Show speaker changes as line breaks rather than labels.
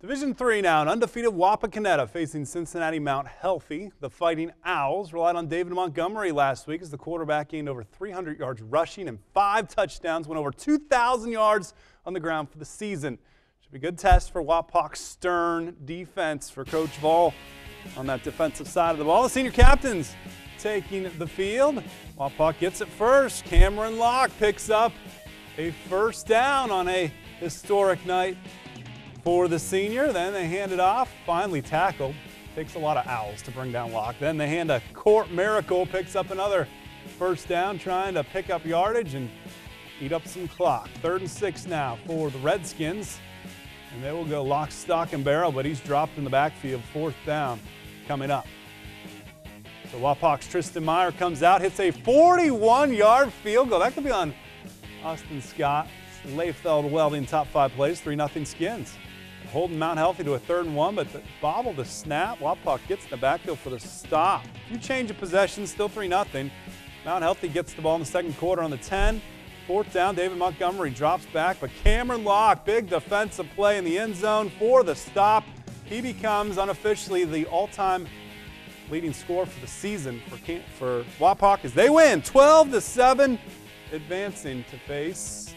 Division three now, an undefeated Wapakoneta facing Cincinnati Mount Healthy. The Fighting Owls relied on David Montgomery last week as the quarterback gained over 300 yards rushing and five touchdowns, went over 2,000 yards on the ground for the season. Should be a good test for Wapak's stern defense for Coach Vall on that defensive side of the ball. The senior captains taking the field. Wapak gets it first. Cameron Locke picks up a first down on a historic night for the senior. Then they hand it off, finally tackled. Takes a lot of owls to bring down Locke. Then they hand a Court Miracle, picks up another first down, trying to pick up yardage and eat up some clock. Third and six now for the Redskins. And they will go lock, stock, and barrel, but he's dropped in the backfield. Fourth down coming up. So Wapak's Tristan Meyer comes out, hits a 41-yard field goal. That could be on Austin Scott. Lefeld Welding top five plays, 3-0 skins holding Mount Healthy to a third and one, but the bobble, the snap, Wapak gets in the backfield for the stop. You change of possession, still 3 0. Mount Healthy gets the ball in the second quarter on the 10. Fourth down, David Montgomery drops back, but Cameron Locke, big defensive play in the end zone for the stop. He becomes unofficially the all-time leading scorer for the season for for Wapak as they win 12 to 7, advancing to face